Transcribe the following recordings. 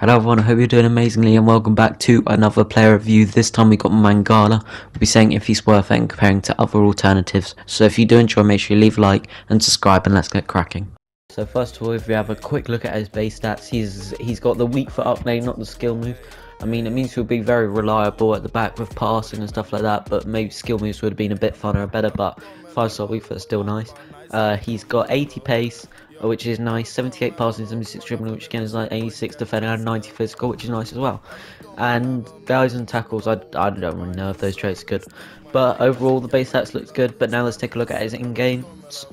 Hello everyone, I hope you're doing amazingly and welcome back to another player review. This time we got Mangala. We'll be saying if he's worth it and comparing to other alternatives. So if you do enjoy, make sure you leave a like and subscribe and let's get cracking. So first of all, if we have a quick look at his base stats, he's he's got the weak foot upgrade, not the skill move. I mean, it means he'll be very reliable at the back with passing and stuff like that, but maybe skill moves would have been a bit funner and better, but 5 star weak foot is still nice. Uh, he's got 80 pace, which is nice. 78 passing, 76 dribbling, which again is like 86 defending and 90 physical, which is nice as well. And guys and tackles, I, I don't really know if those traits are good. But overall, the base stats looks good. But now let's take a look at his in-games.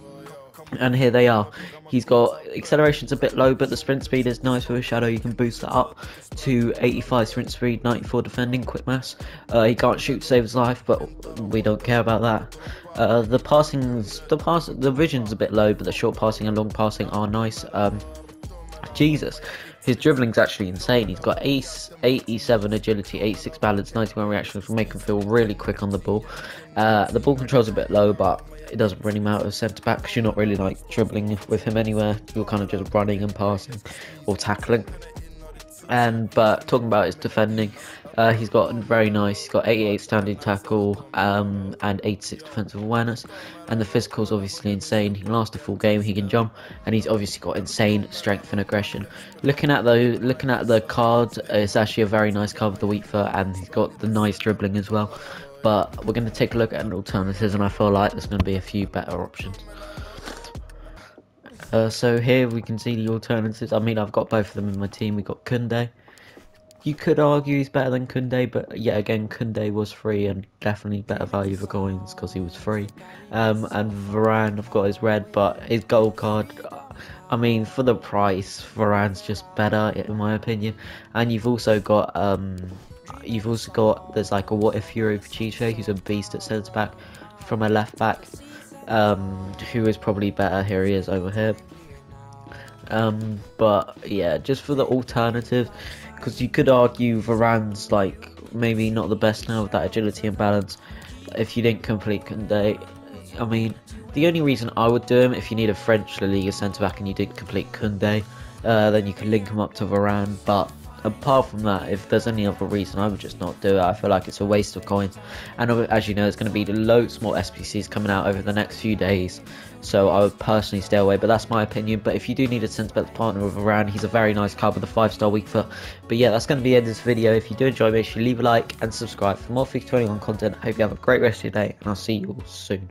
And here they are. He's got acceleration's a bit low, but the sprint speed is nice with a shadow. You can boost that up to 85 sprint speed, 94 defending, quick mass. Uh, he can't shoot to save his life, but we don't care about that. Uh, the passing's the pass the vision's a bit low, but the short passing and long passing are nice. Um, Jesus, his dribbling's actually insane. He's got ace, 87 agility, 86 balance, 91 reaction, which will make him feel really quick on the ball. Uh, the ball control's a bit low, but it doesn't really matter as centre back because you're not really like dribbling with him anywhere. You're kind of just running and passing or tackling. And but talking about his defending, uh, he's got very nice. He's got 88 standing tackle um, and 86 defensive awareness, and the physical's obviously insane. He can last a full game. He can jump, and he's obviously got insane strength and aggression. Looking at the looking at the card, it's actually a very nice card with the weak foot, and he's got the nice dribbling as well. But we're going to take a look at alternatives, and I feel like there's going to be a few better options. Uh, so here we can see the alternatives. I mean, I've got both of them in my team. We got Koundé. You could argue he's better than Koundé, but yet again, Koundé was free and definitely better value for coins because he was free. Um, and Varane, I've got his red, but his gold card. I mean, for the price, Varane's just better in my opinion. And you've also got um, you've also got there's like a what if Euro Chiche, who's a beast at centre back from a left back um, who is probably better. Here he is over here. Um, but yeah, just for the alternative, because you could argue Varane's like maybe not the best now with that agility and balance. If you didn't complete Koundé, I mean, the only reason I would do him if you need a French La Liga centre back and you did complete Koundé, uh, then you can link him up to Varane. But apart from that, if there's any other reason, I would just not do it. I feel like it's a waste of coins. And as you know, there's going to be loads more SBCs coming out over the next few days. So I would personally stay away, but that's my opinion. But if you do need a sense bet partner with Varane, he's a very nice card with a 5-star weak foot. But yeah, that's going to be the end of this video. If you do enjoy, make sure you leave a like and subscribe for more FIFA 21 content. I hope you have a great rest of your day, and I'll see you all soon.